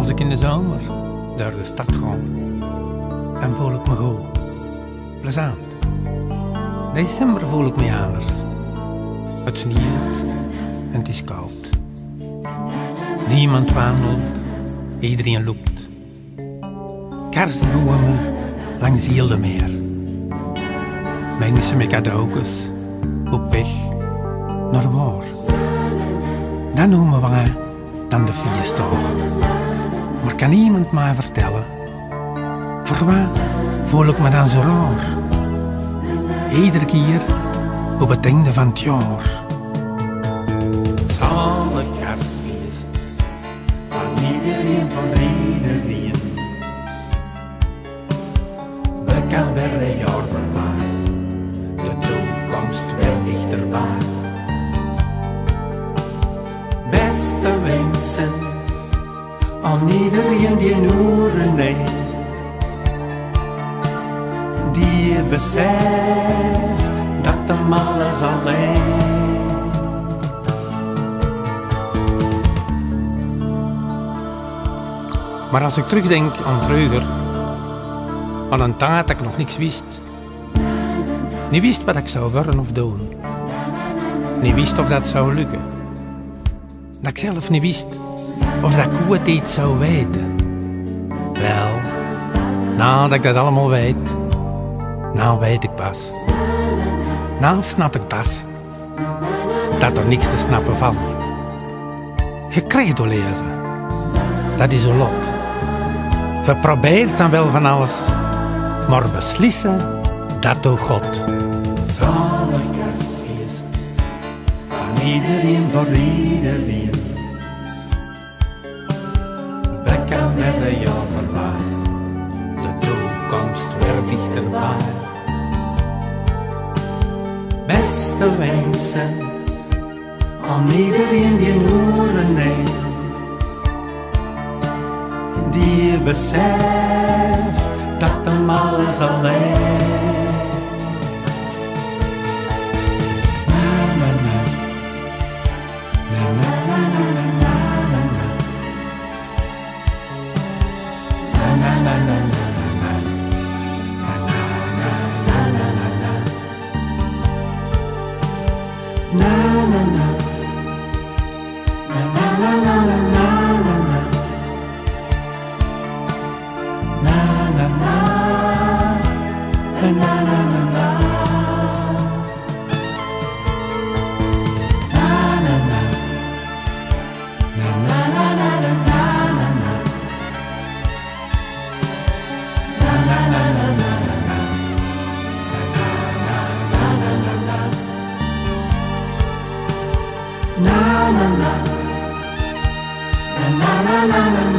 Als ik in de zomer door de stad ga, dan voel ik me goed. Plezant. December voel ik me anders. Het sneeuwt en het is koud. Niemand wandelt, iedereen loopt. Kerstbomen langs heel de meer. Mensen met cadeautjes op weg naar waar. Dan noemen we dan de feestdagen. Maar kan iemand mij vertellen, voor wat voel ik me dan zo raar? Iedere keer op het einde van het jaar. Zalig kerstfeest van iedereen, van iedereen. We kan weer een jaar voorbij, de toekomst weer dichterbij. Aan iedereen die noeren neemt, die beseft dat hem alles alleen. Maar als ik terugdenk aan vroeger, aan een tijd dat ik nog niks wist, niet wist wat ik zou worden of doen, niet wist of dat zou lukken, dat ik zelf niet wist of dat ik goed iets zou weten. Wel, nadat ik dat allemaal weet, nou weet ik pas. Nou snap ik pas dat er niks te snappen valt. Je krijgt door leven. Dat is een lot. Je probeert dan wel van alles, maar beslissen, dat doet God. Zalig kerstfeest van iedereen voor iedereen. Dichterbij. Beste wensen aan iedereen die noeren neemt, die beseft dat hem alles alleen. na na na na na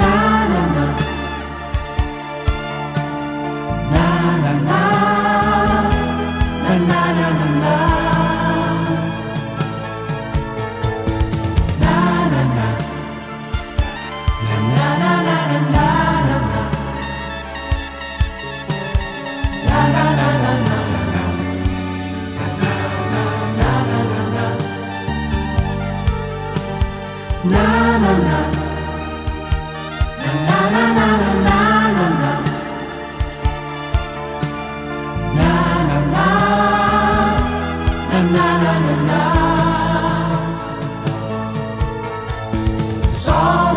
na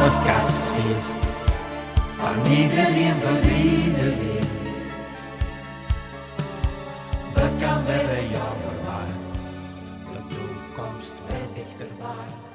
zonnig kerstfeest. Van iedereen voor iedereen. We kan weer een jaar voorbij. De toekomst weer dichterbij.